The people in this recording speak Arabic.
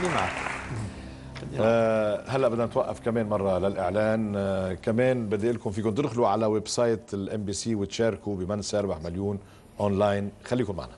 خليني معك. آه هلا بدنا نتوقف كمان مرة للإعلان. آه كمان بدي أقول لكم فيكم تدخلوا على website الام بي سي وتشاركوا بمن سيربح مليون أونلاين. خليكم معنا.